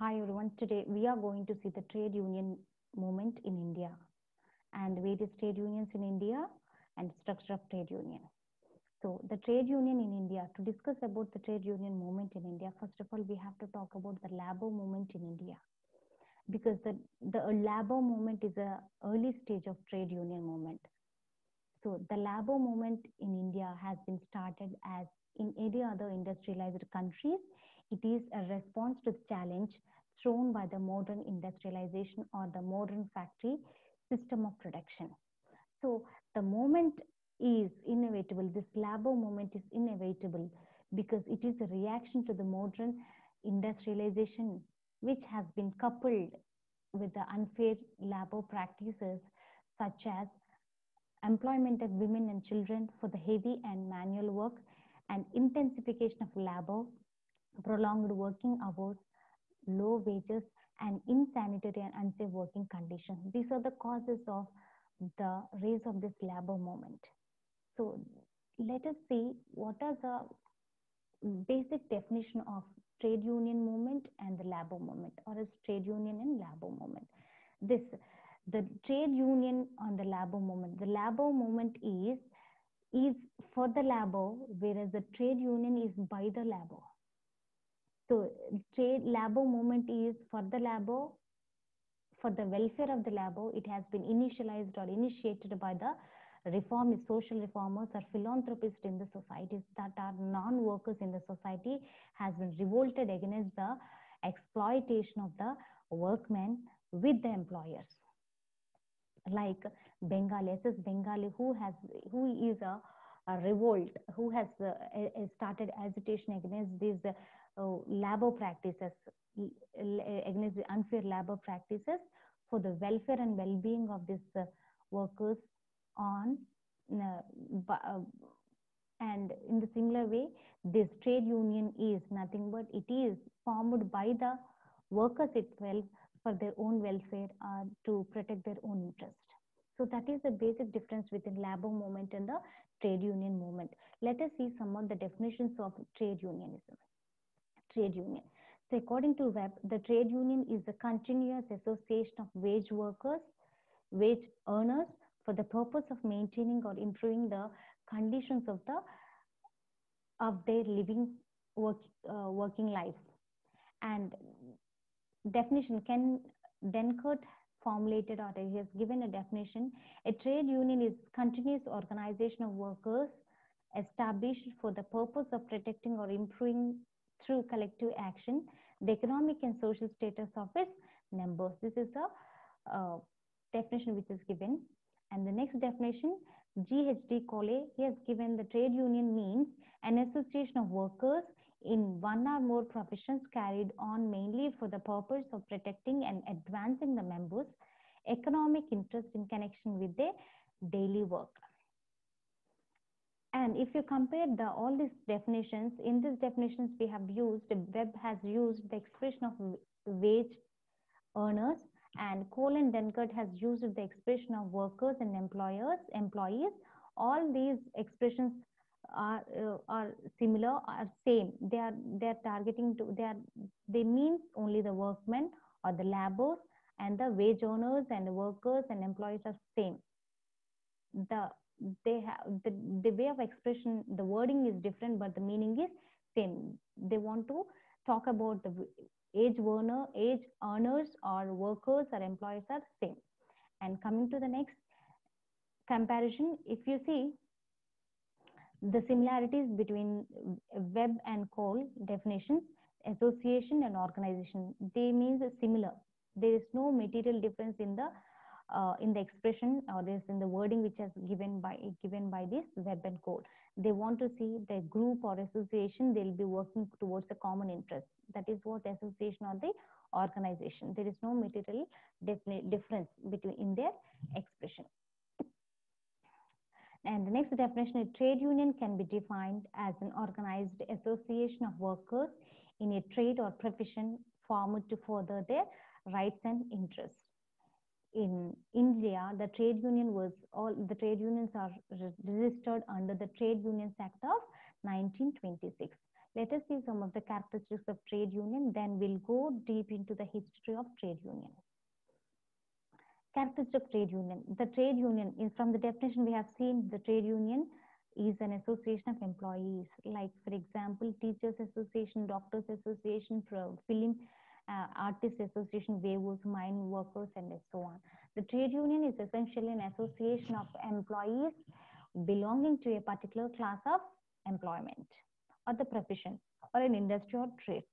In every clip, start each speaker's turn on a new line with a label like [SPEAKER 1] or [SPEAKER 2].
[SPEAKER 1] Hi everyone. Today we are going to see the trade union movement in India and various trade unions in India and structure of trade union. So the trade union in India, to discuss about the trade union movement in India, first of all, we have to talk about the labor movement in India. Because the, the labor movement is a early stage of trade union movement. So the labor movement in India has been started as in any other industrialized countries. It is a response to the challenge thrown by the modern industrialization or the modern factory system of production. So the moment is inevitable. This labor moment is inevitable because it is a reaction to the modern industrialization, which has been coupled with the unfair labor practices such as employment of women and children for the heavy and manual work and intensification of labor, prolonged working hours, low wages, and insanitary and unsafe working conditions. These are the causes of the rise of this labor movement. So let us see what are the basic definition of trade union movement and the labor movement or as trade union and labor movement. This the trade union on the labor movement. The labor movement is is for the labor, whereas the trade union is by the labor. So trade labor movement is for the labor, for the welfare of the labor. It has been initialized or initiated by the reformists, social reformers or philanthropists in the societies that are non-workers in the society has been revolted against the exploitation of the workmen with the employers. Like Bengali, SS Bengali, who has who is a, a revolt, who has uh, started agitation against these uh, labor practices, against the unfair labor practices for the welfare and well-being of these uh, workers on uh, and in the similar way this trade union is nothing but it is formed by the workers itself for their own welfare uh, to protect their own interest. So that is the basic difference between labor movement and the trade union movement. Let us see some of the definitions of trade unionism trade union. So according to webb the trade union is a continuous association of wage workers wage earners for the purpose of maintaining or improving the conditions of the of their living work, uh, working life and definition can Dankert formulated or he has given a definition. A trade union is continuous organization of workers established for the purpose of protecting or improving through collective action the economic and social status of its members this is the uh, definition which is given and the next definition, G.H.D. Cole, he has given the trade union means an association of workers in one or more professions carried on mainly for the purpose of protecting and advancing the members' economic interest in connection with their daily work. And if you compare the all these definitions, in these definitions we have used, Webb has used the expression of wage earners and Colin Dankert has used the expression of workers and employers, employees. All these expressions are uh, are similar, are same. They are they are targeting to they are they mean only the workmen or the laborers and the wage owners and workers and employees are same. The they have the, the way of expression, the wording is different, but the meaning is same. They want to talk about the age earner, age earners or workers or employees are same. And coming to the next comparison, if you see the similarities between Webb and Cole definitions, association and organization, they means similar. There is no material difference in the uh, in the expression or this in the wording which is given by given by this Webb and Cole They want to see the group or association they'll be working towards a common interest. That is what association or the organization. There is no material difference between in their expression. And the next definition, a trade union can be defined as an organized association of workers in a trade or profession formed to further their rights and interests in India, the trade union was all the trade unions are registered under the Trade Unions Act of 1926. let us see some of the characteristics of trade union, then we'll go deep into the history of trade union. Characteristics of trade union. The trade union is from the definition we have seen the trade union is an association of employees like for example teachers association doctors association film uh, artists association weavers mine workers and so on. The trade union is essentially an association of employees belonging to a particular class of employment or the profession or an industry or trade.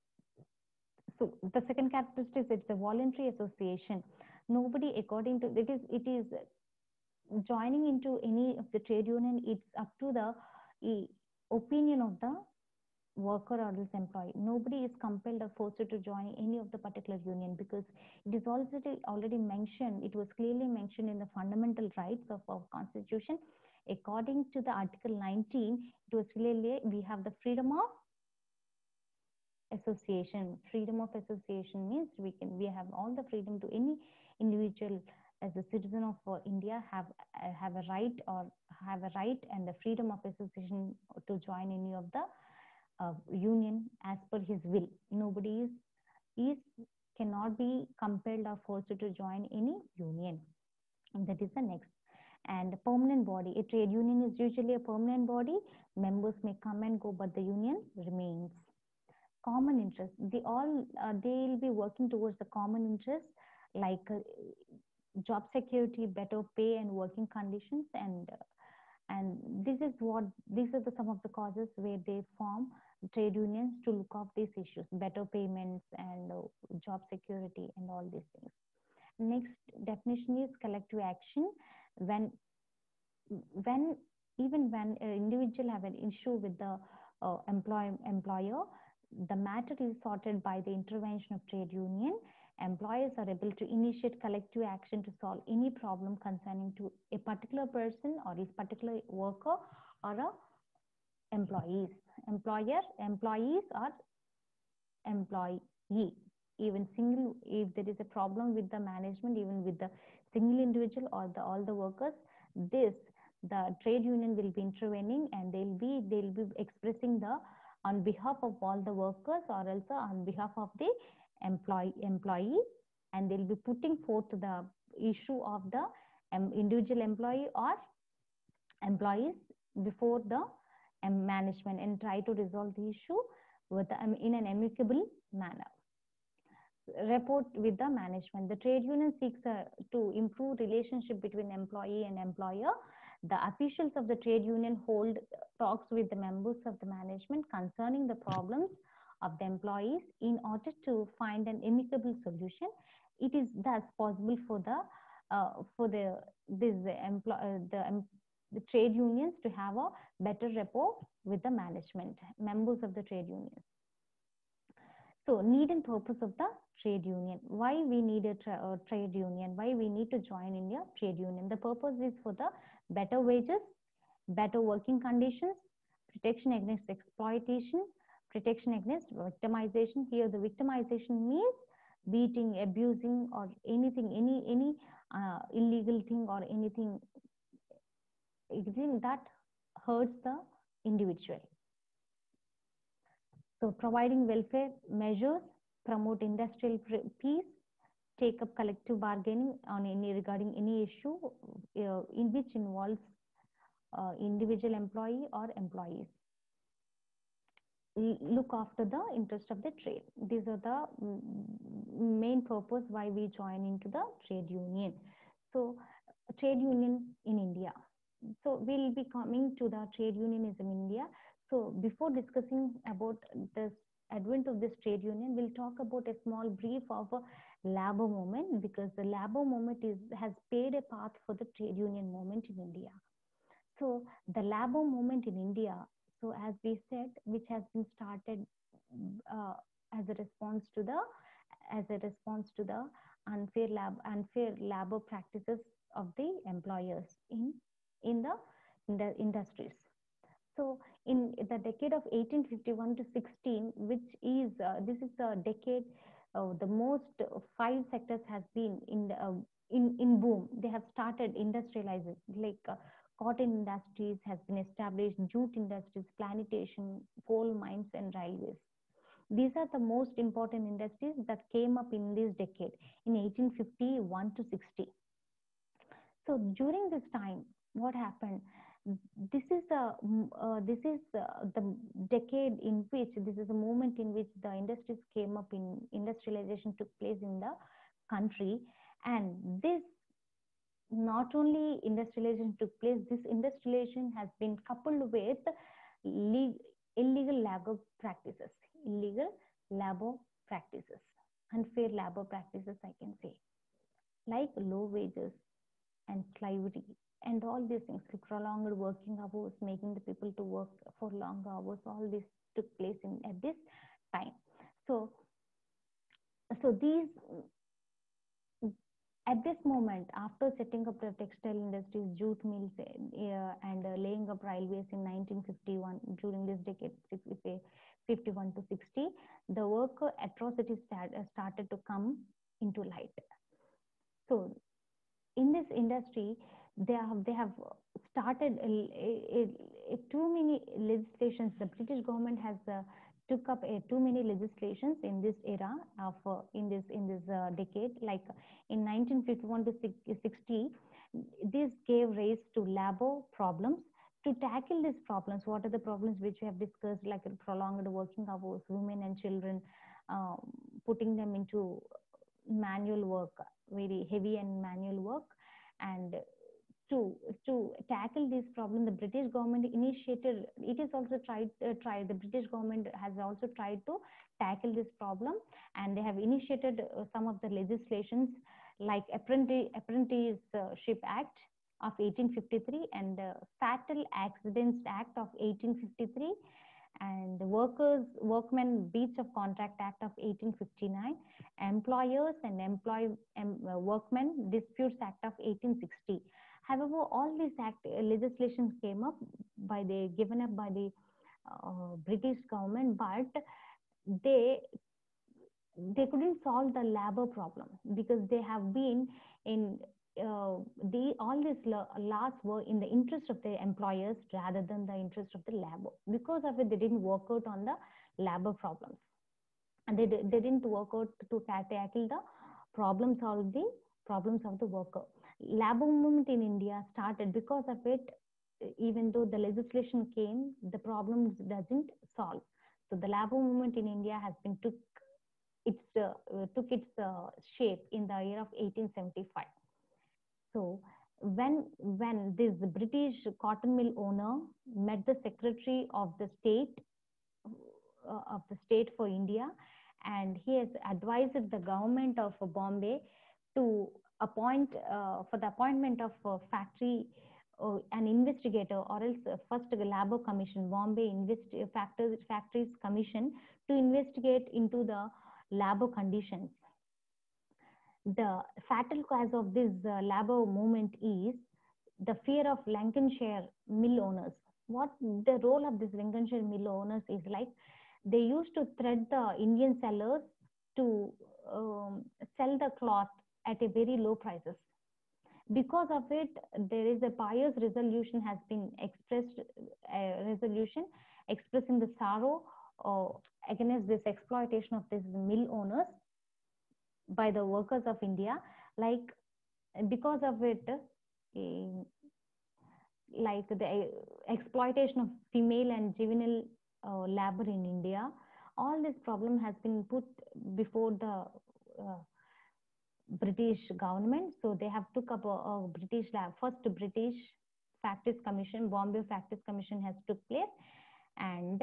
[SPEAKER 1] So the second characteristic is it's a voluntary association. Nobody according to it is it is joining into any of the trade union, it's up to the opinion of the worker or this employee. Nobody is compelled or forced to join any of the particular union because it is already already mentioned. It was clearly mentioned in the fundamental rights of our constitution. According to the Article 19, it was clearly we have the freedom of association. Freedom of association means we can we have all the freedom to any individual as a citizen of uh, India have uh, have a right or have a right and the freedom of association to join any of the uh, union as per his will. Nobody is, is cannot be compelled or forced to join any union. And that is the next. And the permanent body, a trade union is usually a permanent body. Members may come and go, but the union remains. Common interest. They all uh, they will be working towards the common interest, like uh, job security, better pay and working conditions. And, and this is what, these are the, some of the causes where they form trade unions to look up these issues, better payments and uh, job security and all these things. Next definition is collective action. When, when even when an individual have an issue with the uh, employ, employer, the matter is sorted by the intervention of trade union employers are able to initiate collective action to solve any problem concerning to a particular person or a particular worker or a employees. Employer employees or employee. Even single if there is a problem with the management even with the single individual or the all the workers this the trade union will be intervening and they'll be they'll be expressing the on behalf of all the workers or also on behalf of the employee employee and they'll be putting forth the issue of the um, individual employee or employees before the management and try to resolve the issue with um, in an amicable manner. Report with the management. The trade union seeks uh, to improve relationship between employee and employer. The officials of the trade union hold talks with the members of the management concerning the problems of the employees in order to find an amicable solution. It is thus possible for the uh, for the this employ uh, the, the trade unions to have a better rapport with the management members of the trade unions. So need and purpose of the trade union. Why we need a tra uh, trade union? Why we need to join India trade union? The purpose is for the better wages, better working conditions, protection against exploitation, protection against victimization. Here the victimization means beating, abusing or anything, any, any uh, illegal thing or anything, anything that hurts the individual. So providing welfare measures, promote industrial peace, take up collective bargaining on any regarding any issue uh, in which involves uh, individual employee or employees look after the interest of the trade. These are the main purpose why we join into the trade union. So trade union in India. So we'll be coming to the trade unionism in India. So before discussing about this advent of this trade union, we'll talk about a small brief of a labor movement because the labor movement is has played a part for the trade union movement in India. So the labor movement in India so as we said, which has been started uh, as a response to the as a response to the unfair lab unfair labor practices of the employers in in the in the industries. So in the decade of 1851 to 16, which is uh, this is the decade uh, the most five sectors has been in the, uh, in in boom. They have started industrializing like uh, cotton industries has been established, jute industries, plantation, coal mines, and railways. These are the most important industries that came up in this decade in 1851 to 60. So during this time, what happened? This is a uh, this is uh, the decade in which this is a moment in which the industries came up in industrialization took place in the country, and this not only industrialization took place, this industrialization has been coupled with illegal labor practices, illegal labor practices, unfair labor practices, I can say, like low wages and slavery and all these things, prolonged working hours, making the people to work for long hours, all this took place in at this time. So, so these at this moment, after setting up the textile industries, jute mills, uh, and uh, laying up railways in 1951, during this decade, 51 to 60, the worker atrocities start, uh, started to come into light. So, in this industry, they have they have started a, a, a, too many legislations. The British government has uh, took up too many legislations in this era of uh, in this in this uh, decade. Like in 1951 to 60 this gave rise to labor problems. To tackle these problems what are the problems which we have discussed like prolonged working hours women and children um, putting them into manual work very heavy and manual work. And to to tackle this problem the british government initiated it is also tried uh, tried the british government has also tried to tackle this problem and they have initiated uh, some of the legislations like apprentice apprenticeship act of 1853 and the fatal accidents act of 1853 and the workers workmen breach of contract act of 1859 employers and employee um, workmen disputes act of 1860 However, all these act uh, legislations came up by the given up by the uh, British government, but they they couldn't solve the labor problem because they have been in uh, the all these laws were in the interest of the employers rather than the interest of the labor. Because of it, they didn't work out on the labor problems, and they they didn't work out to tackle the problems of the problems of the worker labor movement in India started because of it, even though the legislation came, the problem doesn't solve. So the labor movement in India has been took its uh, took its uh, shape in the year of 1875. So when when this British cotton mill owner met the secretary of the state uh, of the state for India, and he has advised the government of Bombay to appoint uh, for the appointment of factory uh, an investigator or else uh, first the labor commission bombay invest factors factories commission to investigate into the labor conditions the fatal cause of this uh, labor movement is the fear of Lancashire mill owners. What the role of this Lancashire mill owners is like, they used to thread the Indian sellers to um, sell the cloth at a very low prices. Because of it, there is a pious resolution has been expressed, a resolution expressing the sorrow uh, against this exploitation of these mill owners by the workers of India. Like because of it, uh, like the exploitation of female and juvenile uh, labor in India, all this problem has been put before the uh, British government. So they have took up a, a British lab. First British Factories Commission, Bombay Factories Commission has took place, and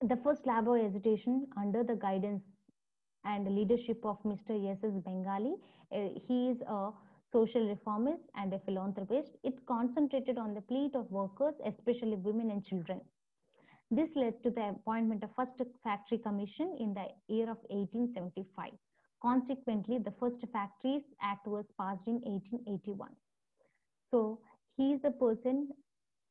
[SPEAKER 1] the first labor agitation under the guidance and leadership of Mr. S.S. Bengali. Uh, he is a social reformist and a philanthropist. It concentrated on the plea of workers, especially women and children. This led to the appointment of first factory commission in the year of 1875. Consequently, the first Factories Act was passed in 1881. So he is a person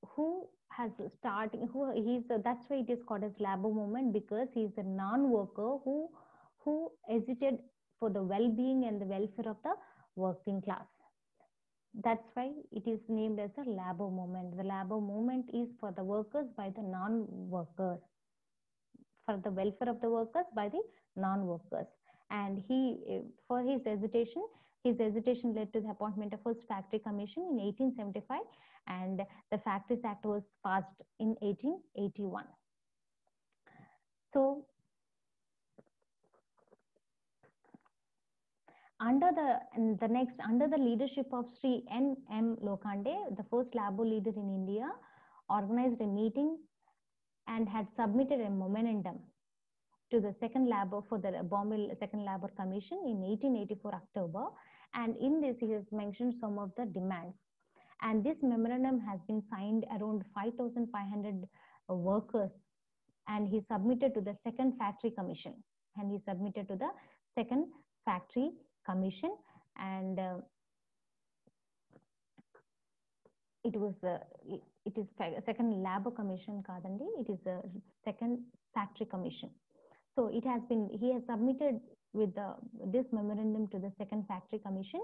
[SPEAKER 1] who has started, who he's, a, that's why it is called as labor movement because he is a non-worker who, who hesitated for the well-being and the welfare of the working class. That's why it is named as the labor movement. The labor movement is for the workers by the non-workers, for the welfare of the workers by the non-workers. And he, eh, for his hesitation, his hesitation led to the appointment of first factory commission in 1875 and the Factories Act was passed in 1881. So under the the next under the leadership of Sri N. M. Lokhande, the first labor leader in India, organized a meeting and had submitted a memorandum to the second labor for the Bombay Second Labor Commission in 1884 October, and in this he has mentioned some of the demands. And this memorandum has been signed around 5,500 workers, and he submitted to the second factory commission, and he submitted to the second factory commission, and uh, it was uh, it is second labor commission kadandi it is a second factory commission. So it has been he has submitted with the this memorandum to the second factory commission.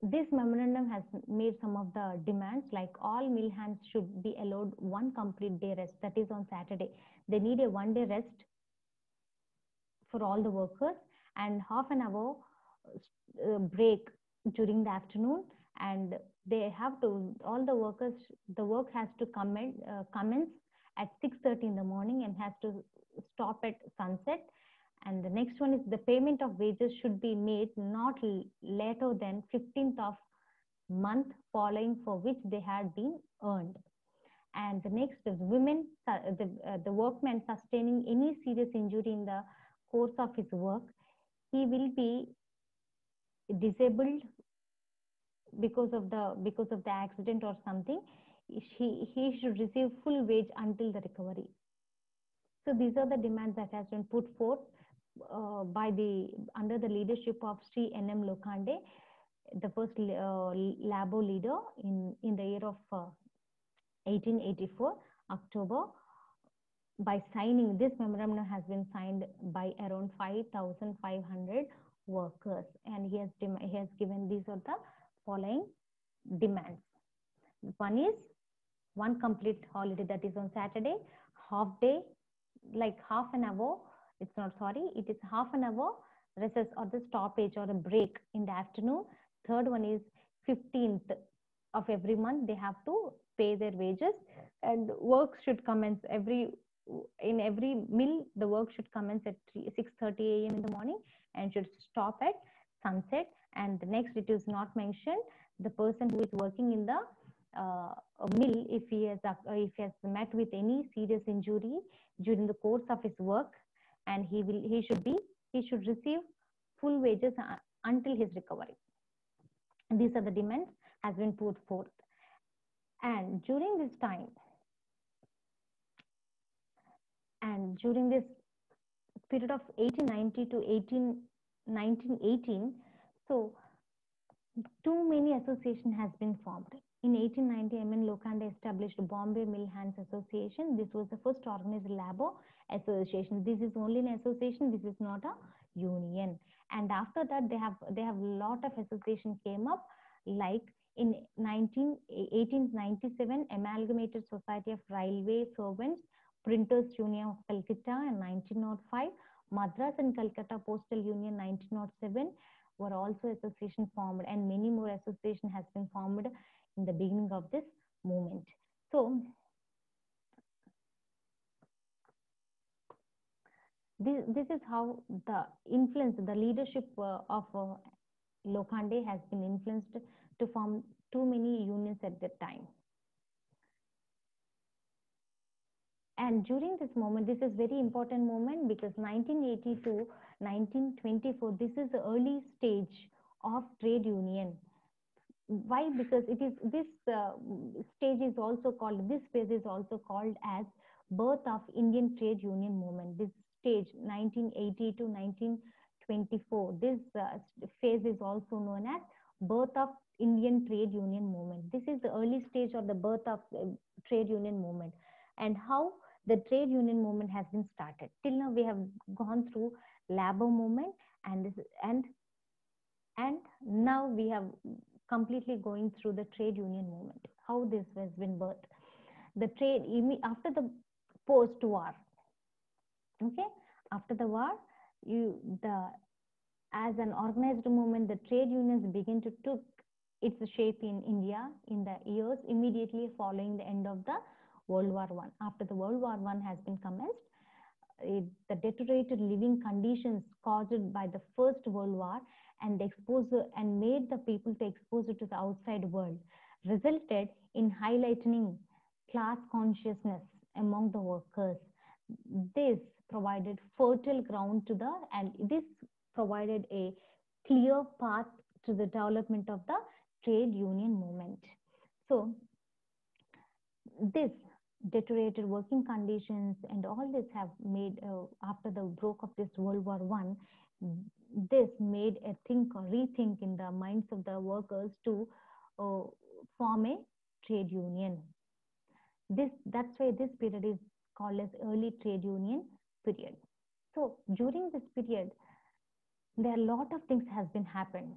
[SPEAKER 1] This memorandum has made some of the demands like all mill hands should be allowed one complete day rest that is on saturday. They need a one day rest for all the workers and half an hour uh, break during the afternoon. And they have to all the workers the work has to commence, uh, commence at 6.30 in the morning and has to stop at sunset. And the next one is the payment of wages should be made not later than 15th of month following for which they had been earned. And the next is women the, uh, the workman sustaining any serious injury in the course of his work he will be disabled because of the because of the accident or something he he should receive full wage until the recovery so these are the demands that has been put forth uh, by the under the leadership of Sri N.M. Lokhande, the first uh, labo leader in in the year of uh, 1884 October by signing this memorandum has been signed by around 5500 workers and he has he has given these are the following demands. One is one complete holiday that is on saturday half day like half an hour it's not sorry it is half an hour recess or the stoppage or a break in the afternoon. Third one is 15th of every month they have to pay their wages and work should commence every in every mill the work should commence at 6:30 a.m. in the morning and should stop at sunset and the next it is not mentioned the person who is working in the uh, mill if he has uh, if he has met with any serious injury during the course of his work and he will he should be he should receive full wages uh, until his recovery these are the demands has been put forth and during this time and during this period of 1890 to 18, 1918, so too many association has been formed. In 1890, M.N. Lokhande established Bombay Mill Hands Association. This was the first organized labor association. This is only an association. This is not a union. And after that, they have they have a lot of association came up. Like in 19, 1897, Amalgamated Society of Railway Servants Printers Union of Calcutta in 1905, Madras and Calcutta Postal Union 1907 were also association formed and many more association has been formed in the beginning of this movement. So this, this is how the influence, the leadership uh, of uh, Lokhande has been influenced to form too many unions at that time. And during this moment, this is very important moment because 1980 to 1924, this is the early stage of trade union. Why? Because it is this uh, stage is also called, this phase is also called as birth of Indian trade union movement. This stage 1980 to 1924, this uh, phase is also known as birth of Indian trade union movement. This is the early stage of the birth of uh, trade union movement and how the trade union movement has been started. Till now, we have gone through labor movement and this, and And now we have completely going through the trade union movement, how this has been birthed. The trade, after the post-war, okay, after the war, you, the, as an organized movement, the trade unions begin to took its shape in India in the years immediately following the end of the World War One. After the World War One has been commenced, it, the deteriorated living conditions caused by the First World War and the exposure and made the people to exposure to the outside world resulted in highlighting class consciousness among the workers. This provided fertile ground to the and this provided a clear path to the development of the trade union movement. So this deteriorated working conditions and all this have made uh, after the broke of this world war one this made a think or rethink in the minds of the workers to uh, form a trade union. This that's why this period is called as early trade union period. So during this period there are a lot of things has been happened.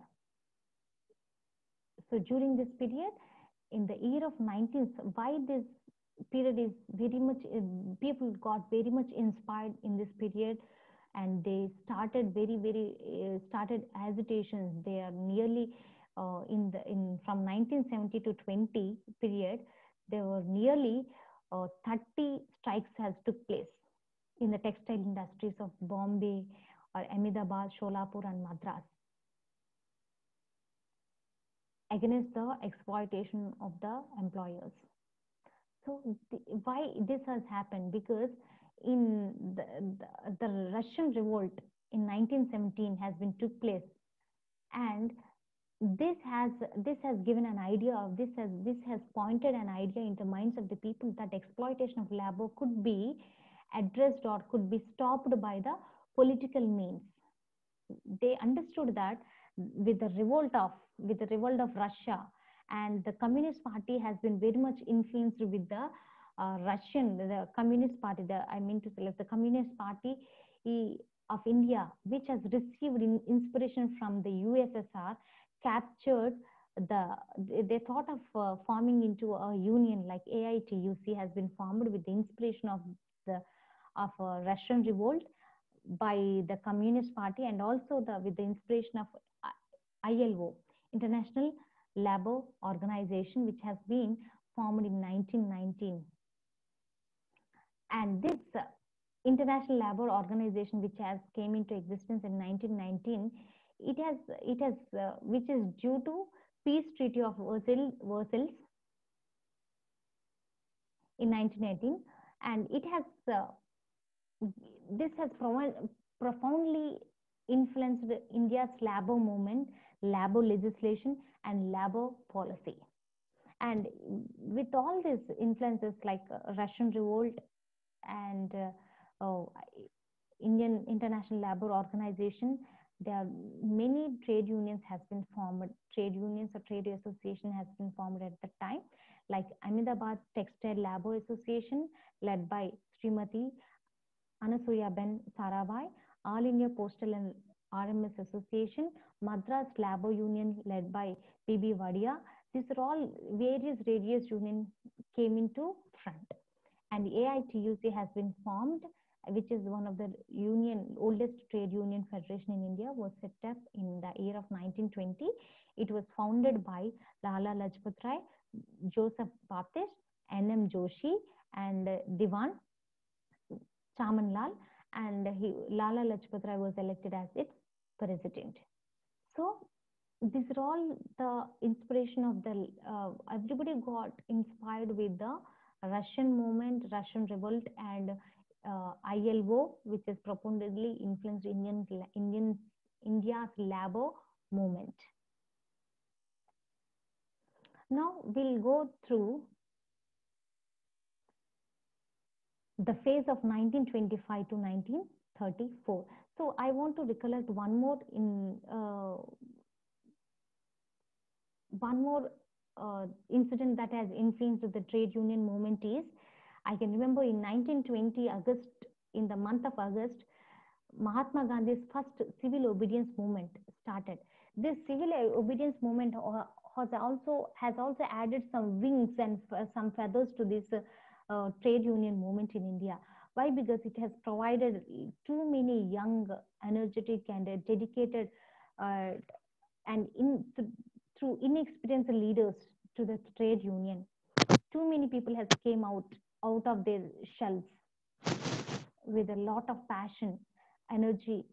[SPEAKER 1] So during this period in the year of 19th why this period is very much uh, people got very much inspired in this period and they started very very uh, started agitations. They are nearly uh, in the in from 1970 to 20 period there were nearly uh, 30 strikes has took place in the textile industries of bombay or ahmedabad sholapur and madras against the exploitation of the employers so the, why this has happened? Because in the, the, the, Russian revolt in 1917 has been took place, and this has this has given an idea of this has this has pointed an idea into minds of the people that exploitation of labor could be addressed or could be stopped by the political means. They understood that with the revolt of with the revolt of Russia and the Communist Party has been very much influenced with the uh, Russian, the Communist Party, the, I mean to say like the Communist Party of India, which has received in inspiration from the USSR, captured the, they thought of uh, forming into a union like AITUC has been formed with the inspiration of the of uh, Russian revolt by the Communist Party and also the with the inspiration of ILO, International Labour Organization, which has been formed in 1919. And this uh, International Labour Organization, which has came into existence in 1919, it has, it has, uh, which is due to Peace Treaty of Versailles, Versailles in 1918, and it has, uh, this has profoundly influenced India's labor movement, labor legislation, and labor policy. And with all these influences like uh, Russian revolt and uh, oh, Indian International Labor Organization, there are many trade unions has been formed. Trade unions or trade association has been formed at the time, like Ahmedabad Textile Labor Association, led by Srimati Anasuya Ben Sarabhai, All India Postal and RMS Association, Madras Labor Union led by PB Wadia. These are all various radius union came into front. And AITUC has been formed, which is one of the union, oldest trade union federation in India, was set up in the year of 1920. It was founded by Lala Lajpat Rai, Joseph Baptist, N.M. Joshi, and Diwan Chamanlal. And he, Lala Lajpat Rai was elected as its president. So these are all the inspiration of the, uh, everybody got inspired with the Russian movement, Russian revolt and uh, ILO, which has profoundly influenced Indian, Indian, India's labor movement. Now we'll go through the phase of 1925 to 1934. So I want to recollect one more in uh, one more uh, incident that has influenced the trade union movement is I can remember in 1920 August in the month of August Mahatma Gandhi's first civil obedience movement started. this civil obedience movement has also has also added some wings and some feathers to this uh, trade union movement in India. Why? Because it has provided too many young, energetic, and dedicated, uh, and in th through inexperienced leaders to the trade union. Too many people has came out out of their shells with a lot of passion, energy,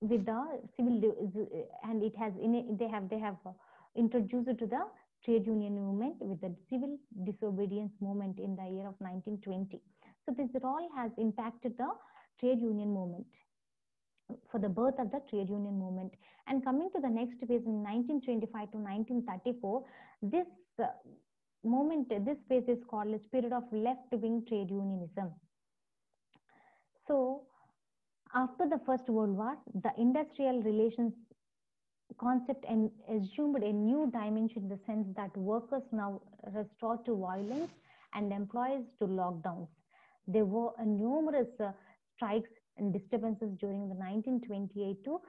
[SPEAKER 1] with the civil and it has in they have they have introduced to the trade union movement with the civil disobedience movement in the year of 1920 so this all has impacted the trade union movement for the birth of the trade union movement and coming to the next phase in 1925 to 1934 this uh, moment this phase is called a period of left wing trade unionism so after the First World War, the industrial relations concept and assumed a new dimension in the sense that workers now resort to violence and employees to lockdowns. There were numerous uh, strikes and disturbances during the 1928 to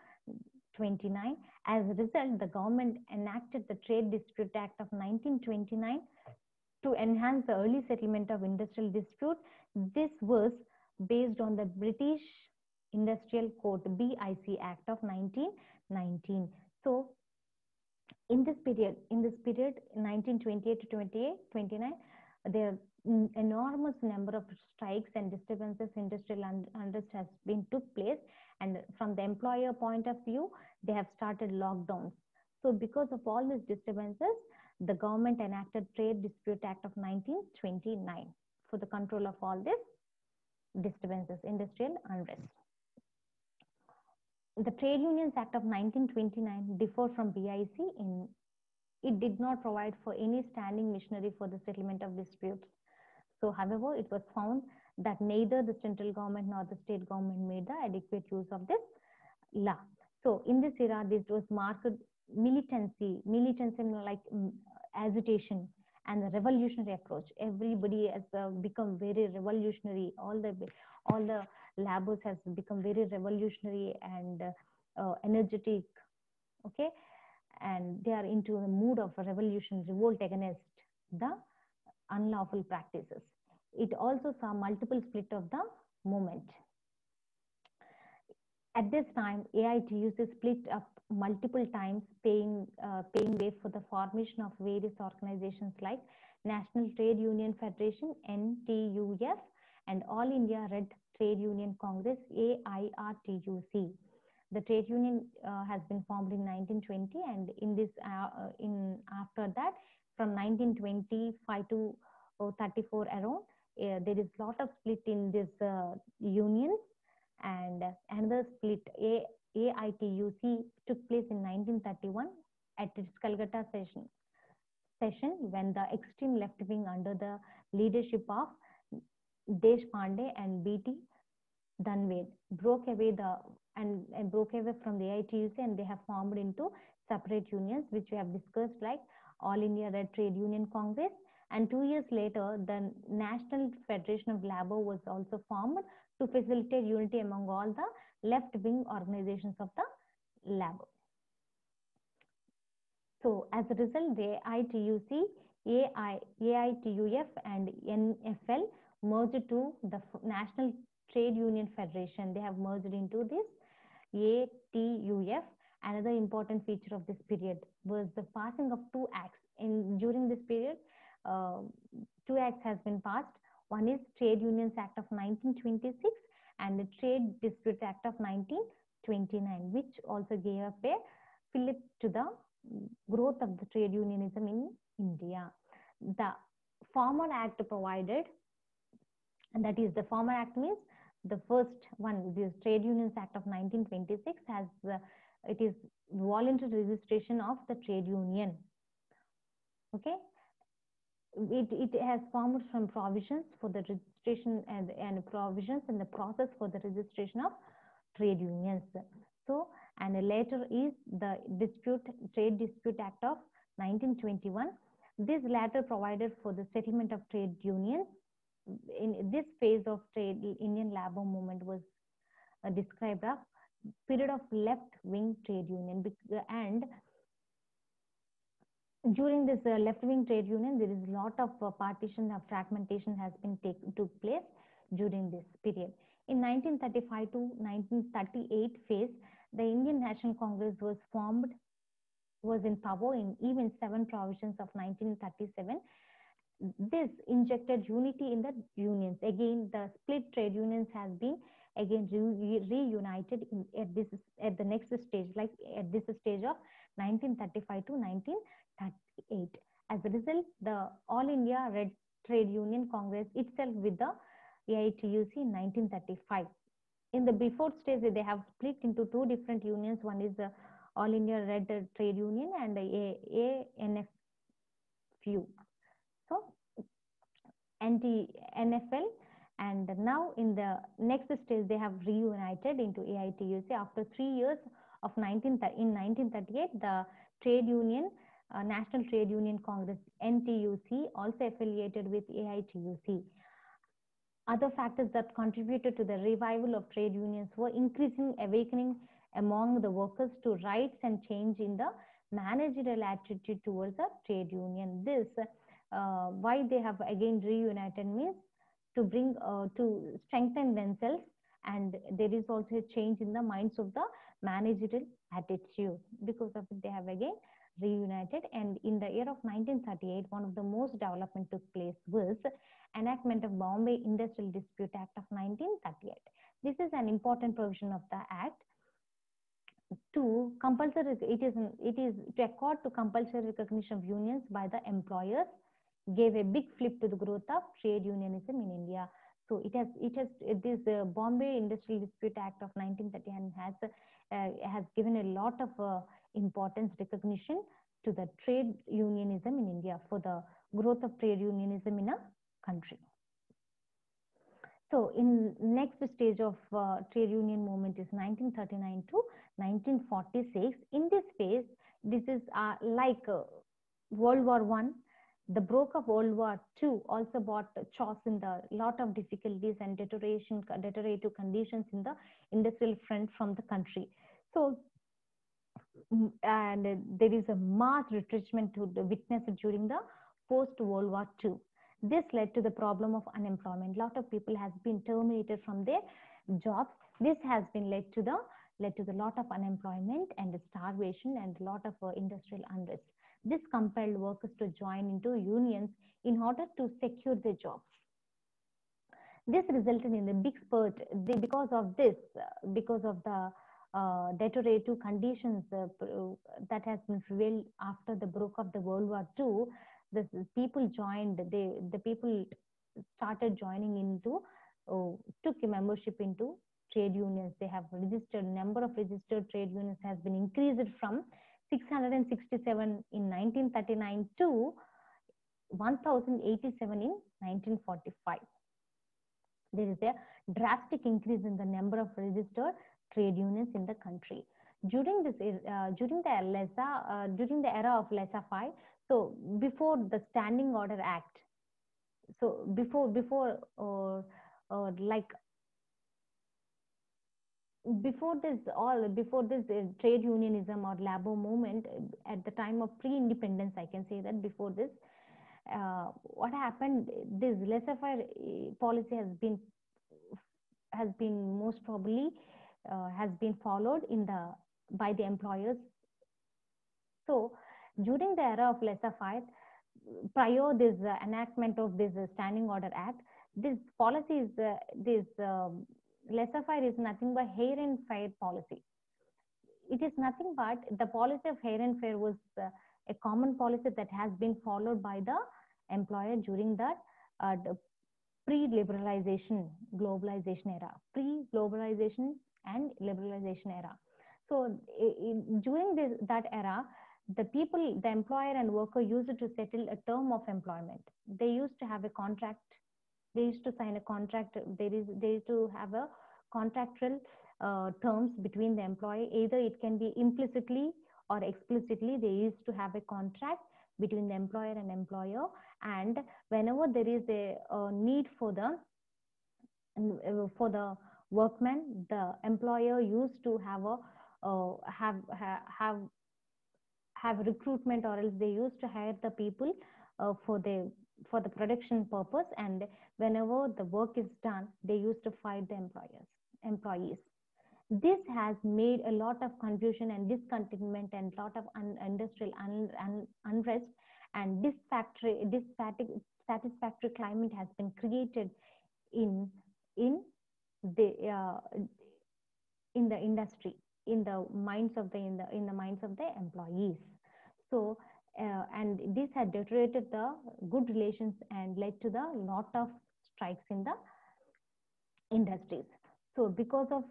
[SPEAKER 1] 29. As a result, the government enacted the Trade Dispute Act of 1929 to enhance the early settlement of industrial dispute. This was based on the British Industrial Code BIC Act of 1919. So in this period, in this period, 1928 to 28, 29, there mm, enormous number of strikes and disturbances, industrial unrest has been took place. And from the employer point of view, they have started lockdowns. So because of all these disturbances, the government enacted Trade Dispute Act of 1929 for the control of all these disturbances, industrial unrest the Trade Unions Act of 1929 differed from BIC in it did not provide for any standing machinery for the settlement of disputes. So, however, it was found that neither the central government nor the state government made the adequate use of this law. So, in this era, this was marked militancy, militancy like um, agitation and the revolutionary approach. Everybody has uh, become very revolutionary. All the all the labors has become very revolutionary and uh, energetic okay and they are into the mood of a revolution revolt against the unlawful practices it also saw multiple split of the movement at this time aituc split up multiple times paying uh, paying way for the formation of various organizations like national trade union federation ntuf and all india red Trade Union Congress, AIRTUC. The trade union uh, has been formed in 1920 and in this, uh, uh, in after that, from 1925 to uh, 34 around, uh, there is lot of split in this uh, unions and another split, A, AITUC took place in 1931 at its Calcutta session, session when the extreme left wing under the leadership of Deshpande and BT Ranadive broke away the and, and broke away from the AITUC and they have formed into separate unions, which we have discussed like All India Red Trade Union Congress. And two years later, the National Federation of Labor was also formed to facilitate unity among all the left-wing organizations of the labor. So as a result, the AITUC, AI, AITUF and NFL merged to the National Trade Union Federation. They have merged into this ATUF. Another important feature of this period was the passing of two acts. In during this period, uh, two acts has been passed. One is Trade Unions Act of 1926 and the Trade Dispute Act of 1929, which also gave a fillip to the growth of the trade unionism in India. The former act provided, and that is the former act means the first one, the Trade Unions Act of 1926 has, uh, it is voluntary registration of the trade union. Okay. It, it has formed some provisions for the registration and, and provisions in the process for the registration of trade unions. So, and later is the dispute trade dispute act of 1921 this latter provided for the settlement of trade unions in this phase of trade, Indian labor movement was uh, described as period of left-wing trade union and during this uh, left-wing trade union, there is a lot of uh, partition or fragmentation has been taken took place during this period. In 1935 to 1938 phase, the Indian National Congress was formed, was in power in even seven provisions of 1937. This injected unity in the unions. Again, the split trade unions has been again re reunited in, at this at the next stage, like at this stage of 1935 to 1938. As a result, the All India Red Trade Union Congress itself with the AITUC in 1935. In the before stage, they have split into two different unions. One is the All India Red Trade Union and the ANFU. Anti-NFL and now in the next stage they have reunited into AITUC after three years of 19 in 1938 the trade union uh, National Trade Union Congress NTUC also affiliated with AITUC. Other factors that contributed to the revival of trade unions were increasing awakening among the workers to rights and change in the managerial attitude towards a trade union. This, why they have again reunited means to bring, uh, to strengthen themselves. And there is also a change in the minds of the managerial attitude. Because of it, they have again reunited. And in the year of 1938 one of the most development took place was enactment of bombay industrial dispute act of 1938 this is an important provision of the act to compulsory it is it is to accord to compulsory recognition of unions by the employers gave a big flip to the growth of trade unionism in india so it has it has this uh, bombay industrial dispute act of 1939 has uh, has given a lot of uh, importance recognition to the trade unionism in India for the growth of trade unionism in a country. So in next stage of uh, trade union movement is 1939 to 1946. In this phase, this is uh, like uh, World War One. The broke of World War II also brought chores in the lot of difficulties and deterioration, deteriorative conditions in the industrial front from the country. So and there is a mass retrenchment to the witnessed during the post World War II. This led to the problem of unemployment. Lot of people has been terminated from their jobs. This has been led to the led to the lot of unemployment and starvation and a lot of uh, industrial unrest. This compelled workers to join into unions in order to secure their jobs. This resulted in a big spurt. They, because of this, uh, because of the uh, conditions uh, that has been prevailed after the broke of the World War II, the people joined, they, the people started joining into, uh, took a membership into trade unions. They have registered, number of registered trade unions has been increased from 667 in 1939 to 1087 in 1945. There is a drastic increase in the number of registered trade unions in the country. During this, uh, during the LESA, uh, during the era of laissez-faire, so before the Standing Order Act, so before before uh, uh, like before this all before this uh, trade unionism or labor movement uh, at the time of pre-independence i can say that before this uh, what happened this laissez-faire uh, policy has been has been most probably uh, has been followed in the by the employers. So during the era of laissez-faire, prior this uh, enactment of this Standing Order Act, this policy is this um, laissez-faire is nothing but hair and fair policy. It is nothing but the policy of hair and fair was uh, a common policy that has been followed by the employer during that uh, pre-liberalization globalization era. Pre-globalization and liberalization era. So in, during this, that era, the people, the employer and worker used to settle a term of employment. They used to have a contract. They used to sign a contract. There is, they used to have a contractual uh, terms between the employee. Either it can be implicitly or explicitly. They used to have a contract between the employer and employer. And whenever there is a, a need for the for the workmen, the employer used to have a uh, have ha, have have recruitment or else they used to hire the people uh, for the for the production purpose and whenever the work is done they used to fire the employers employees. This has made a lot of confusion and discontentment and lot of un- industrial un- un- unrest and this dissatisfactory, dissatisfactory climate has been created in in the uh, in the industry in the minds of the in the in the minds of the employees. So uh, and this had deteriorated the good relations and led to the lot of strikes in the industries. So because of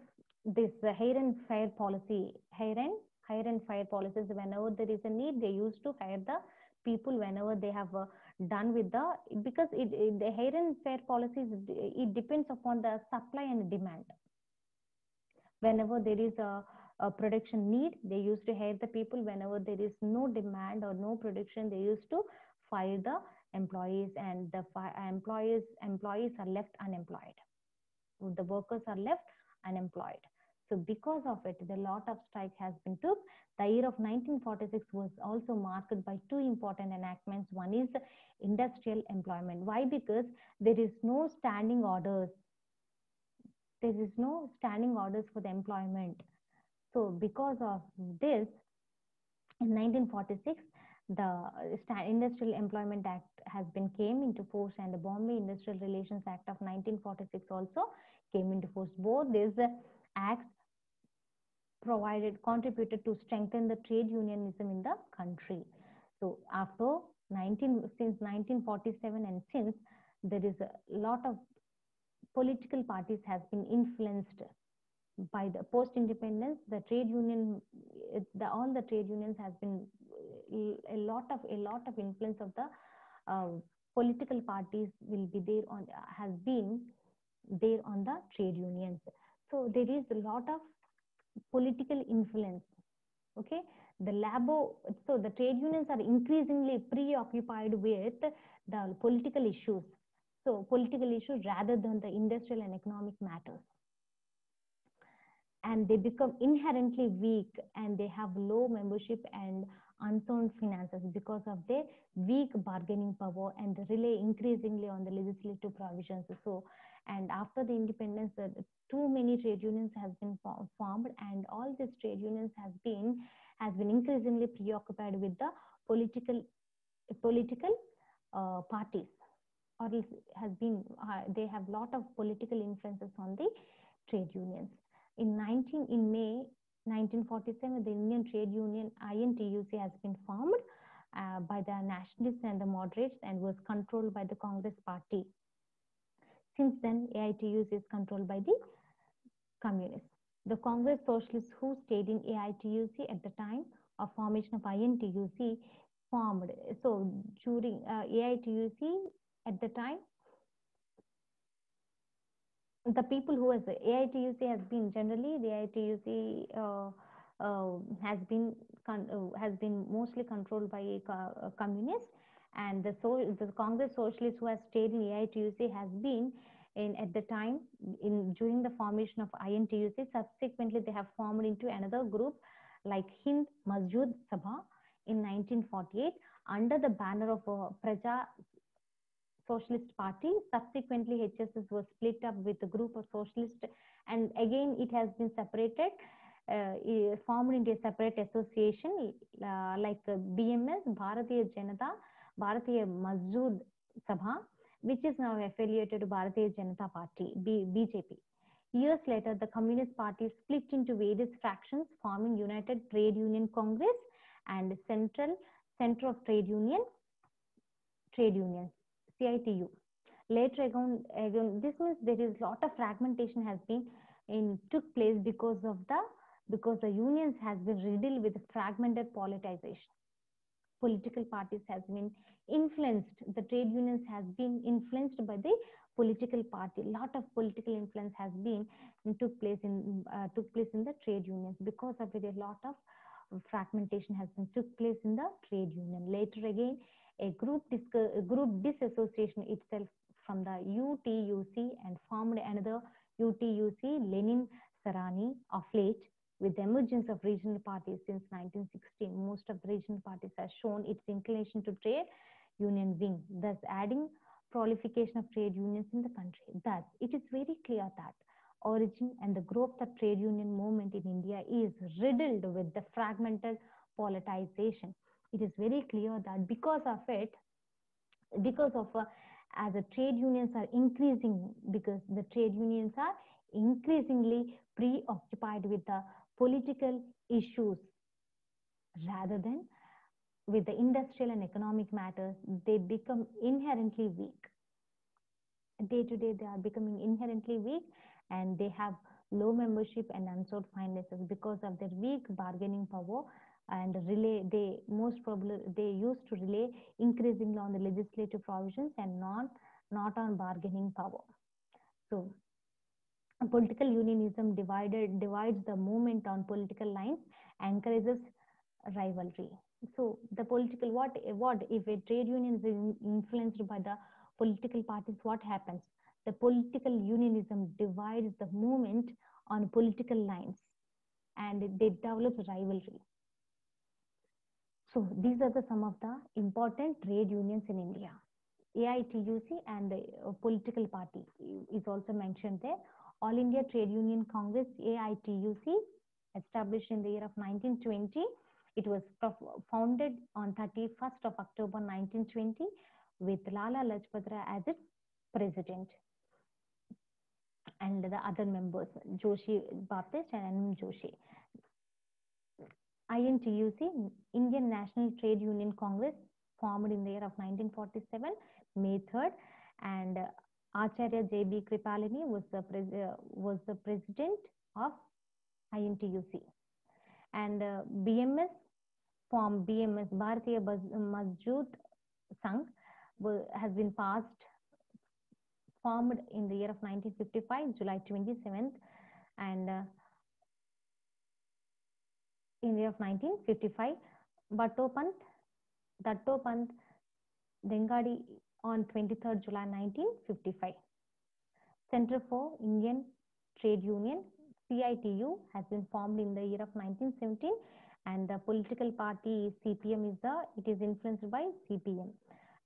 [SPEAKER 1] this uh, hire and fire policy hire and hire and fire policies whenever there is a need they used to hire the people whenever they have uh, done with the because it, it, the hire and fire policies it depends upon the supply and demand. Whenever there is a, a production need they used to hire the people whenever there is no demand or no production they used to fire the employees and the employees employees are left unemployed. The workers are left unemployed. So because of it the lot of strike has been took. The year of 1946 was also marked by two important enactments. One is industrial employment. Why? Because there is no standing orders. There is no standing orders for the employment so because of this in 1946 the industrial employment act has been came into force and the bombay industrial relations act of 1946 also came into force. Both these acts provided contributed to strengthen the trade unionism in the country. So after 19 since 1947 and since there is a lot of political parties has been influenced by the post independence the trade union the, all the trade unions has been a lot of a lot of influence of the uh, political parties will be there on has been there on the trade unions. So there is a lot of political influence okay? The labo so the trade unions are increasingly preoccupied with the political issues. So political issues rather than the industrial and economic matters and they become inherently weak and they have low membership and unsound finances. Because of their weak bargaining power and rely increasingly on the legislative provisions. So and after the independence uh, too many trade unions has been formed and all these trade unions has been has been increasingly preoccupied with the political political uh, parties. Or has been uh, they have lot of political influences on the trade unions in 19 in may 1947 the indian trade union intuc has been formed uh, by the nationalists and the moderates and was controlled by the congress party. Since then aituc is controlled by the communists. The congress socialists who stayed in aituc at the time of formation of intuc formed. So during uh, aituc at the time the people who has AITUC has been generally the AITUC uh, uh, has been uh, has been mostly controlled by uh, communists and the so the Congress socialists who has stayed in AITUC has been in at the time in during the formation of INTUC subsequently they have formed into another group like Hind Mazdoor Sabha in 1948 under the banner of uh, Praja Socialist Party. Subsequently, HSS was split up with a group of socialists, and again it has been separated, uh, formed into a separate association uh, like uh, BMS, Bharatiya Janata, Bharatiya Mazdoor Sabha, which is now affiliated to Bharatiya Janata Party, B BJP. Years later, the Communist Party split into various fractions, forming United Trade Union Congress and Central Center of Trade Union Trade Unions. CITU. Later again, again, this means there is a lot of fragmentation has been in took place because of the because the unions has been riddled with fragmented politicization. Political parties has been influenced. The trade unions has been influenced by the political party. Lot of political influence has been took place in uh, took place in the trade unions because of it. A lot of fragmentation has been took place in the trade union. Later again, a group, group disassociation itself from the UTUC and formed another UTUC, Lenin, Sarani of late, with the emergence of regional parties since 1916, most of the regional parties have shown its inclination to trade union wing, thus adding proliferation of trade unions in the country. Thus, it is very clear that origin and the growth of trade union movement in India is riddled with the fragmented politicization. It is very clear that because of it, because of uh, as the trade unions are increasing, because the trade unions are increasingly preoccupied with the political issues rather than with the industrial and economic matters, they become inherently weak. Day to day, they are becoming inherently weak and they have low membership and unsold finances because of their weak bargaining power and relay they most probably they used to rely increasingly on the legislative provisions and not not on bargaining power. So political unionism divided divides the movement on political lines encourages rivalry. So the political what what if a trade union is influenced by the political parties what happens? The political unionism divides the movement on political lines and they develop rivalry so these are the some of the important trade unions in india aituc and the uh, political party is also mentioned there all india trade union congress aituc established in the year of 1920 it was founded on 31st of october 1920 with lala lajpat rai as its president and the other members, Joshi Baptist and. Joshi. INTUC, Indian National Trade Union Congress, formed in the year of 1947, May 3rd, and uh, Acharya J.B. Kripalani was the, uh, was the president of INTUC. And uh, BMS, formed BMS, Bharatiya Mazdoor Sangh, has been passed formed in the year of 1955, July 27th, and uh, in the year of 1955, Bhattopant, Dattopant, Thengadi on 23rd July 1955. Center for Indian Trade Union, CITU, has been formed in the year of 1917 and the political party CPM is the, it is influenced by CPM.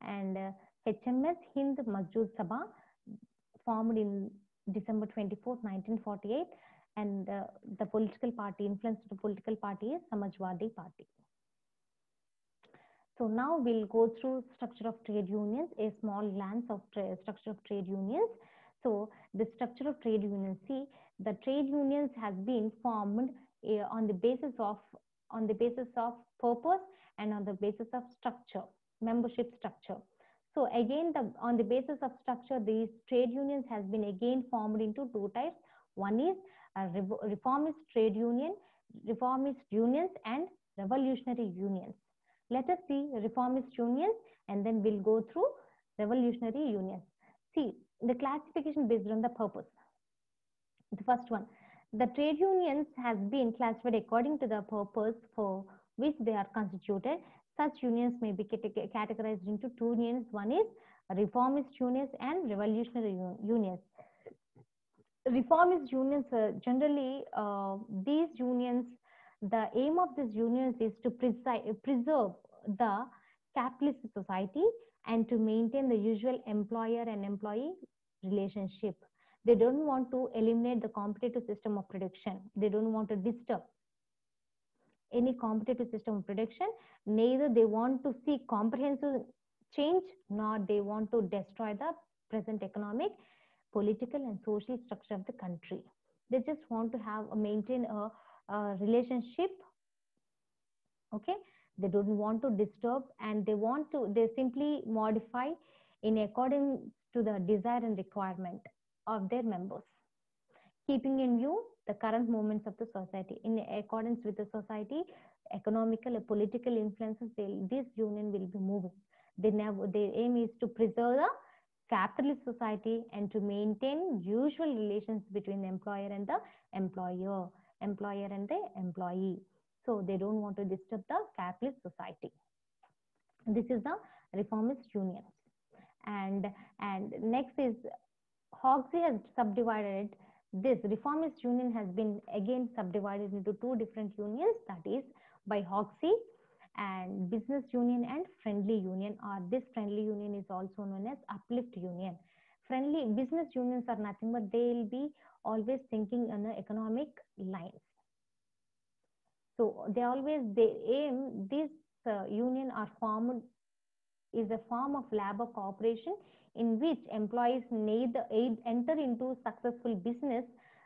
[SPEAKER 1] And uh, HMS Hind Mazdoor Sabha formed in December 24, 1948, and uh, the political party, influenced the political party is Samajwadi Party. So now we'll go through structure of trade unions, a small glance of structure of trade unions. So the structure of trade unions, see, the trade unions has been formed uh, on the basis of on the basis of purpose and on the basis of structure, membership structure. So again, the, on the basis of structure, these trade unions has been again formed into two types. One is a reformist trade union, reformist unions and revolutionary unions. Let us see reformist unions and then we'll go through revolutionary unions. See, the classification based on the purpose. The first one, the trade unions has been classified according to the purpose for which they are constituted such unions may be categorized into two unions. One is reformist unions and revolutionary unions. Reformist unions, uh, generally, uh, these unions, the aim of these unions is to preserve the capitalist society and to maintain the usual employer and employee relationship. They don't want to eliminate the competitive system of production. They don't want to disturb any competitive system of production. Neither they want to see comprehensive change, nor they want to destroy the present economic, political, and social structure of the country. They just want to have a maintain a, a relationship. Okay, they don't want to disturb, and they want to they simply modify in accordance to the desire and requirement of their members, keeping in view the current movements of the society. In accordance with the society, economical and political influences, this union will be moving. They never, their aim is to preserve the capitalist society and to maintain usual relations between the employer and the employer, employer and the employee. So they don't want to disturb the capitalist society. This is the reformist unions. And, and next is Hoxie has subdivided this reformist union has been again subdivided into two different unions that is by Hoxie and business union and friendly union or this friendly union is also known as uplift union. Friendly business unions are nothing but they'll be always thinking on the economic lines. So they always they aim this uh, union are formed is a form of labor cooperation in which employees need aid enter into successful business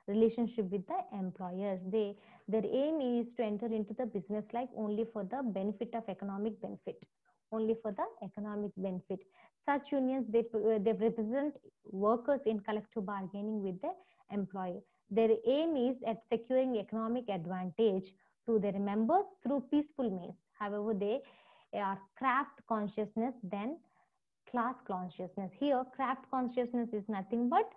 [SPEAKER 1] relationship with the employers. They their aim is to enter into the business life only for the benefit of economic benefit only for the economic benefit. Such unions they, they represent workers in collective bargaining with the employer. Their aim is at securing economic advantage to their members through peaceful means. However they are craft consciousness than class consciousness. Here, craft consciousness is nothing but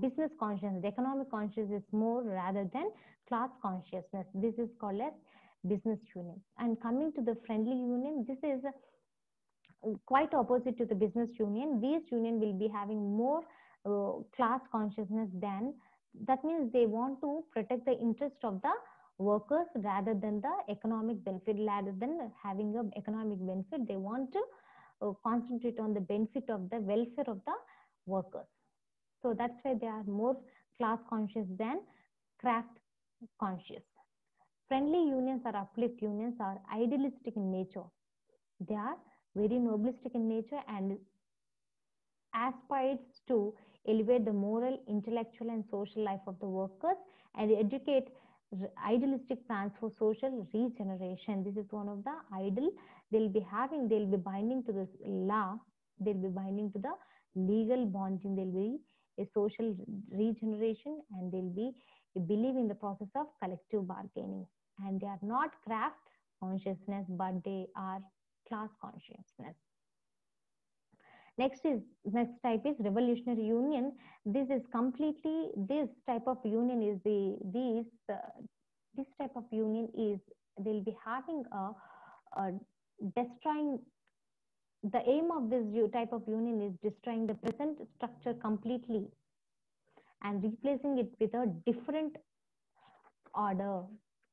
[SPEAKER 1] business consciousness. The economic consciousness is more rather than class consciousness. This is called as business union. And coming to the friendly union, this is quite opposite to the business union. These union will be having more uh, class consciousness than that means they want to protect the interest of the workers rather than the economic benefit rather than having an economic benefit they want to uh, concentrate on the benefit of the welfare of the workers so that's why they are more class conscious than craft conscious friendly unions or uplift unions are idealistic in nature they are very noblistic in nature and aspires to elevate the moral intellectual and social life of the workers and educate idealistic plans for social regeneration. This is one of the ideal they'll be having, they'll be binding to this law, they'll be binding to the legal bonding, there'll be a social regeneration and they'll be believe in the process of collective bargaining. And they are not craft consciousness, but they are class consciousness. Next is next type is revolutionary union. This is completely this type of union is the this uh, this type of union is they'll be having a, a destroying the aim of this type of union is destroying the present structure completely and replacing it with a different order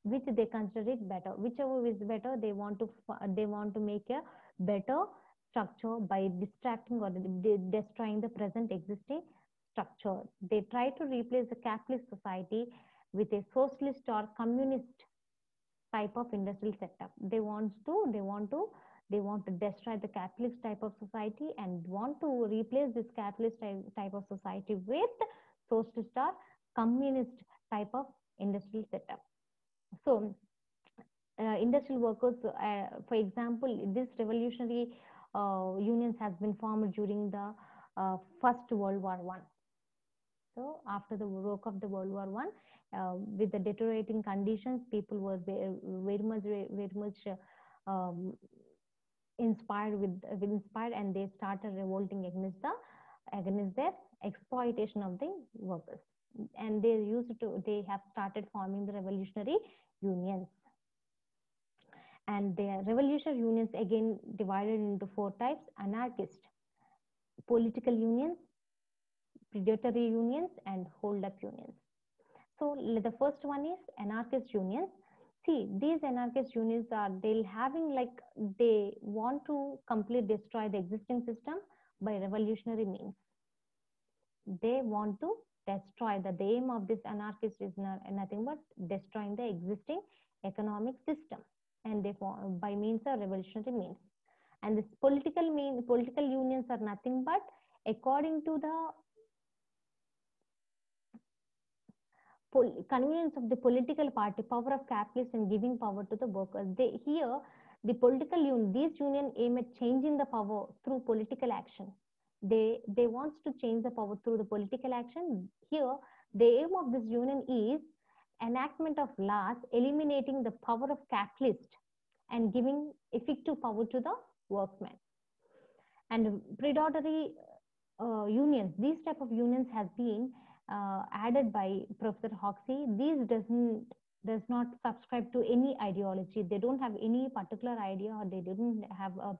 [SPEAKER 1] which they consider it better whichever is better they want to they want to make a better structure by distracting or destroying the present existing structure. They try to replace the capitalist society with a socialist or communist type of industrial setup. They want to, they want to, they want to destroy the capitalist type of society and want to replace this capitalist type of society with socialist or communist type of industrial setup. So, uh, industrial workers, uh, for example, this revolutionary uh, unions has been formed during the uh, First World War One. So after the work of the World War One, uh, with the deteriorating conditions, people were very, very much, very much um, inspired with, with inspired, and they started revolting against the against their exploitation of the workers. And they used to they have started forming the revolutionary unions. And the revolutionary unions again divided into four types anarchist political unions predatory unions and hold up unions. So the first one is anarchist unions see these anarchist unions are they'll having like they want to completely destroy the existing system by revolutionary means they want to destroy the, the aim of this anarchist is not, nothing but destroying the existing economic system and they form by means of revolutionary means. And this political mean political unions are nothing but according to the convenience of the political party, power of capitalists and giving power to the workers. They here the political union, these union aim at changing the power through political action. They they wants to change the power through the political action. Here, the aim of this union is enactment of laws eliminating the power of capitalist and giving effective power to the workmen. And predatory uh, unions, these type of unions has been uh, added by Professor Hoxie. These doesn't does not subscribe to any ideology. They don't have any particular idea or they didn't have a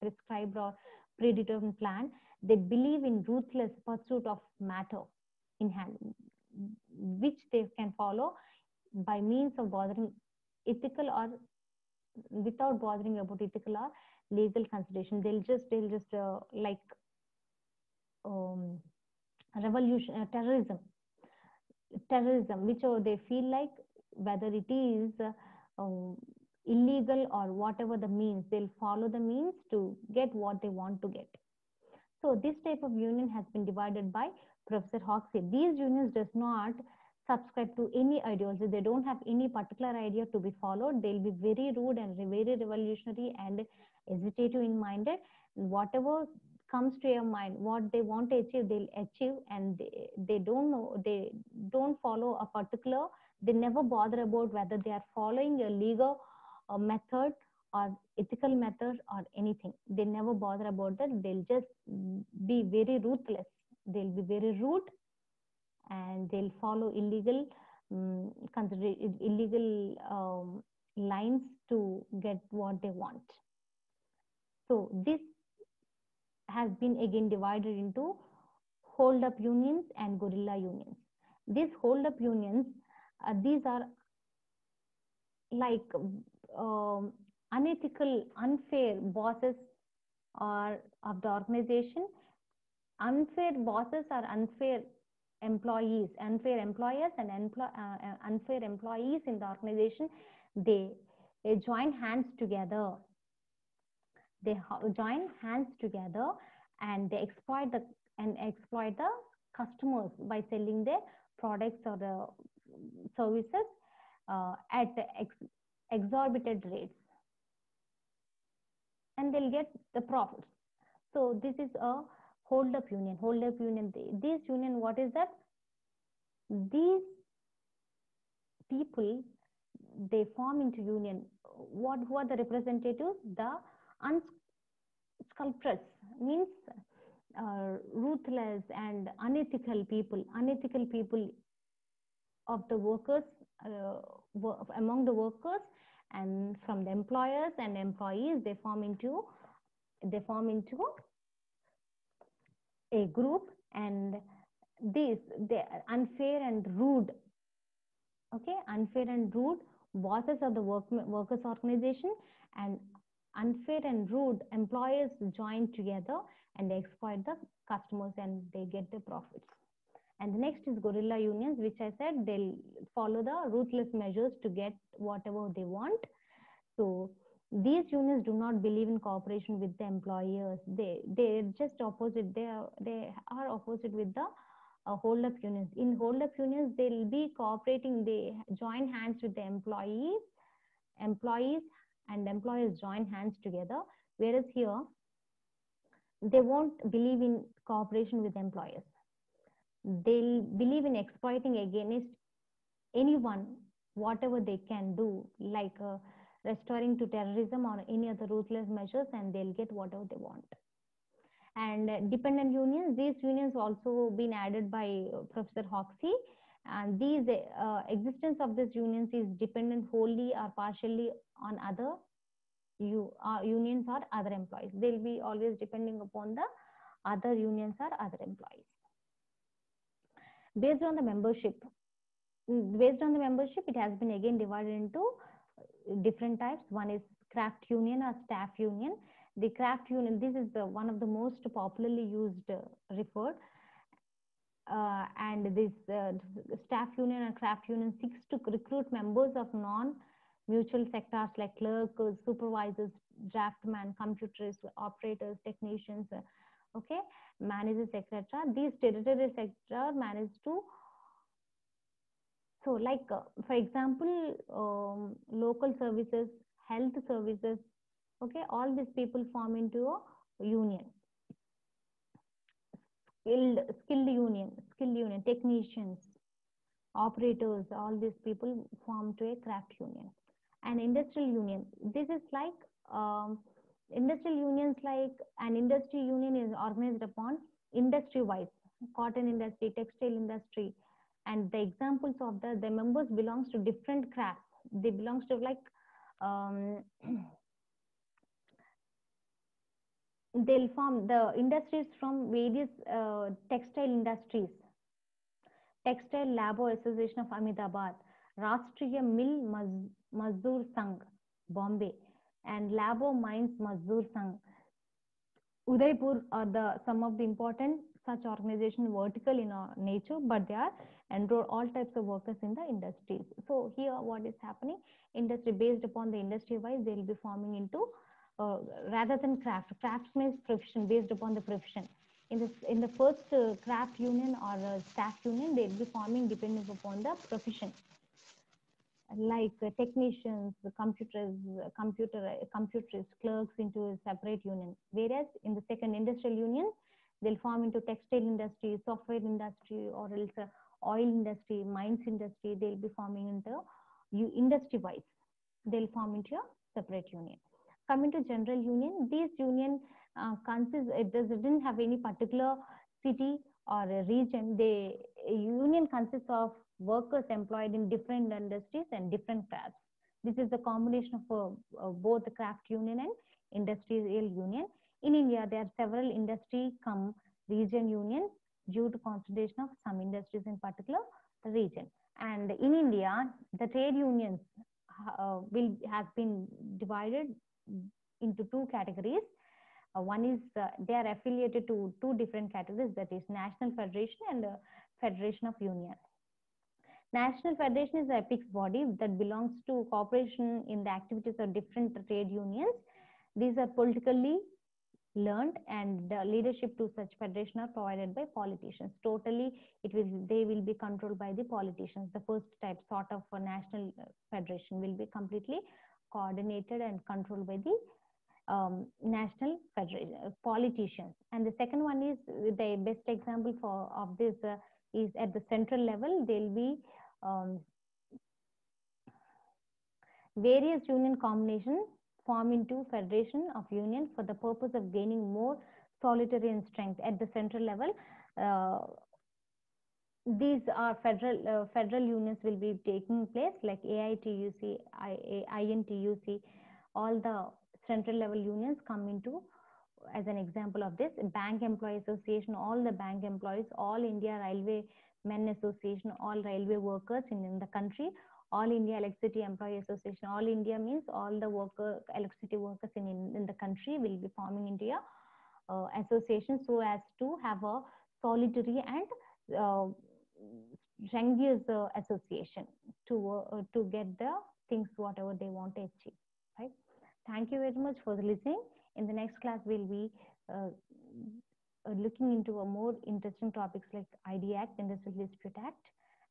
[SPEAKER 1] prescribed or predetermined plan. They believe in ruthless pursuit of matter in hand which they can follow by means of bothering ethical or without bothering about ethical or legal consideration they'll just they'll just uh, like um, revolution uh, terrorism. Terrorism which uh, they feel like whether it is uh, um, illegal or whatever the means they'll follow the means to get what they want to get. So this type of union has been divided by professor Hoxie. These unions does not subscribe to any ideology. They don't have any particular idea to be followed. They'll be very rude and very revolutionary and hesitative in minded. Whatever comes to your mind what they want to achieve they'll achieve and they, they don't know they don't follow a particular they never bother about whether they are following a legal uh, method or ethical method or anything. They never bother about that. They'll just be very ruthless. They'll be very rude and they'll follow illegal um, consider illegal um, lines to get what they want. So this has been again divided into hold up unions and guerrilla unions. These hold up unions, uh, these are like um, unethical, unfair bosses of the organization. Unfair bosses are unfair employees, unfair employers and empl- uh, unfair employees in the organization. They, they join hands together they join hands together and they exploit the and exploit the customers by selling their products or the services uh, at ex exorbitant rates. And they'll get the profits. So this is a hold up union hold up union. This union what is that? These people they form into union. What who are the representatives? The unsculptress means uh, ruthless and unethical people, unethical people of the workers, uh, among the workers and from the employers and employees, they form into, they form into a group and this, they unfair and rude, okay, unfair and rude bosses of the work, workers organization and unfair and rude employers join together and they exploit the customers and they get the profits. And the next is guerrilla unions, which I said they'll follow the ruthless measures to get whatever they want. So these unions do not believe in cooperation with the employers. They they're just opposite. They are they are opposite with the uh, hold up unions. In hold up unions, they'll be cooperating. They join hands with the employees. Employees and employers join hands together. Whereas here, they won't believe in cooperation with employers. They'll believe in exploiting against anyone, whatever they can do, like uh, restoring to terrorism or any other ruthless measures, and they'll get whatever they want. And uh, dependent unions, these unions also been added by uh, Professor Hoxie and these uh, existence of these unions is dependent wholly or partially on other you uh, unions or other employees. They'll be always depending upon the other unions or other employees. Based on the membership based on the membership it has been again divided into different types. One is craft union or staff union. The craft union this is the one of the most popularly used uh, referred uh, and this uh, staff union and craft union seeks to recruit members of non mutual sectors like clerks, supervisors, draftmen, computers, operators, technicians, uh, okay, managers, etc. These territorial sector managed to so like uh, for example um, local services health services okay all these people form into a union skilled skilled union skilled union technicians operators all these people form to a craft union. And industrial union this is like um, industrial unions like an industry union is organized upon industry wise cotton industry textile industry. And the examples of the the members belongs to different crafts they belongs to like um, they'll form the industries from various uh, textile industries Textile labo Association of Ahmedabad, Rashtriya Mill Mazdoor Sangh, Bombay, and labo Mines Mazdoor Sangh, Udaipur are the some of the important such organization vertical in nature, but they are enroll all types of workers in the industries. So here what is happening, industry based upon the industry wise, they will be forming into uh, rather than craft, craft means profession based upon the profession. In the, in the first uh, craft union or uh, staff union, they will be forming depending upon the profession like uh, technicians, computers, computer, computerists, clerks into a separate union. Whereas in the second industrial union, they'll form into textile industry, software industry, or else uh, oil industry, mines industry. They'll be forming into you industry wise. They'll form into a separate union. Coming to general union, these union uh, consists. It does it didn't have any particular city or a region. The union consists of workers employed in different industries and different crafts. This is the combination of uh, both the craft union and industrial union. In India, there are several industry come region unions due to concentration of some industries in particular region. And in India, the trade unions uh, will have been divided into two categories. Uh, one is uh, they are affiliated to two different categories that is National Federation and Federation of Union. National Federation is a apex body that belongs to cooperation in the activities of different trade unions. These are politically learned and the leadership to such federation are provided by politicians. Totally, it will they will be controlled by the politicians. The first type sort of a national uh, federation will be completely coordinated and controlled by the um, national uh, politicians. And the second one is the best example for of this uh, is at the central level. There'll be um, various union combinations form into federation of union for the purpose of gaining more solidary strength at the central level. Uh, these are federal uh, federal unions will be taking place like AITUC, INTUC, all the central level unions come into as an example of this bank employee association all the bank employees all india railway men association all railway workers in, in the country all india electricity employee association all india means all the worker electricity workers in, in, in the country will be forming into a uh, association so as to have a solitary and uh, strenuous uh, association to uh, to get the things whatever they want to achieve right thank you very much for listening in the next class we'll be uh, uh, looking into a more interesting topics like ID Act, Industrial Dispute Act,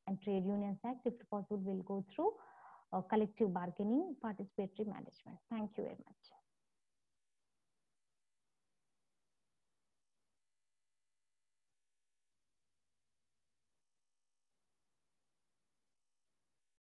[SPEAKER 1] and Trade Unions Act. If possible, we'll go through uh, collective bargaining, participatory management. Thank you very much.